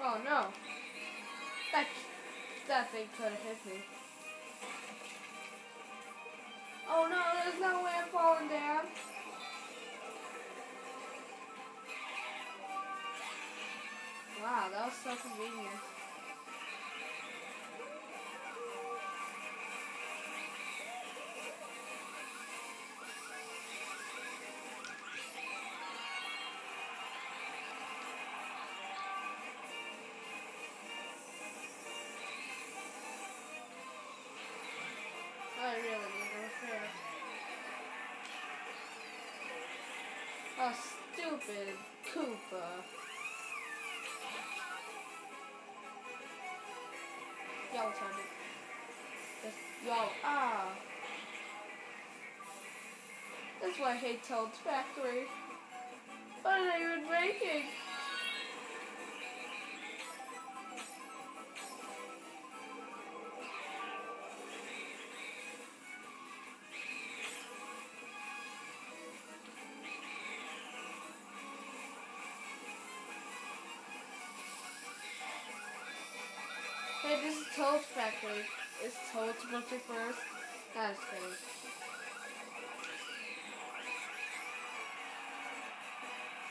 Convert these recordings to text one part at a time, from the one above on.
Oh no. That, that thing could have hit me. Oh no, there's no way I'm falling down. Wow, that was so convenient. Oh, stupid Koopa. Y'all it. Y'all, ah. That's why I hate Toad's Factory. What are they even making? This is Toad's Factory. Is Toad supposed to be first? That's kidding.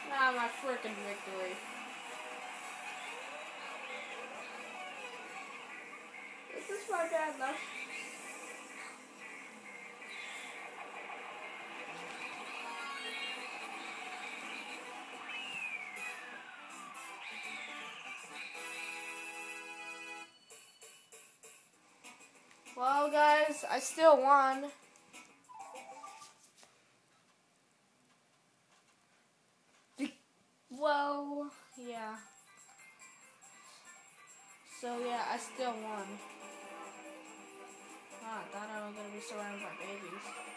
Nah, my freaking victory. This is my bad luck. Well, guys, I still won. Well, yeah. So, yeah, I still won. Ah, I thought I was going to be surrounded by babies.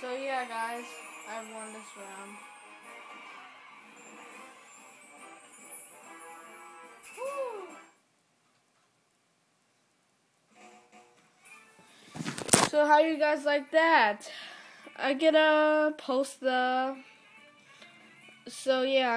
So yeah, guys, I won this round. So how you guys like that? I gonna post the. So yeah.